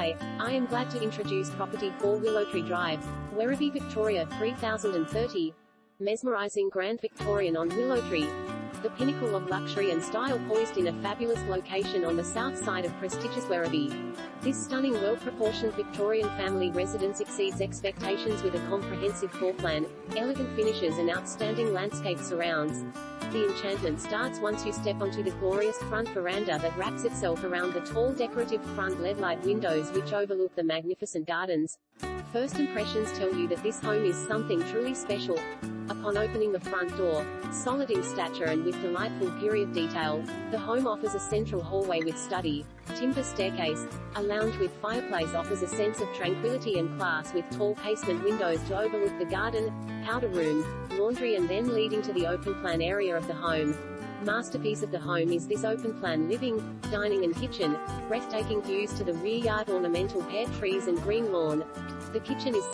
Hi, I am glad to introduce property 4 Willowtree Drive, Werribee, Victoria 3030. Mesmerizing Grand Victorian on Willowtree. The pinnacle of luxury and style poised in a fabulous location on the south side of prestigious Werribee. This stunning well-proportioned Victorian family residence exceeds expectations with a comprehensive floor plan, elegant finishes and outstanding landscape surrounds. The enchantment starts once you step onto the glorious front veranda that wraps itself around the tall decorative front leadlight windows which overlook the magnificent gardens. First impressions tell you that this home is something truly special. Upon opening the front door, solid in stature and with delightful period detail, the home offers a central hallway with study, timber staircase, a lounge with fireplace offers a sense of tranquility and class with tall casement windows to overlook the garden, powder room, laundry and then leading to the open plan area of the home. Masterpiece of the home is this open plan living, dining and kitchen, breathtaking views to the rear yard ornamental pear trees and green lawn. The kitchen is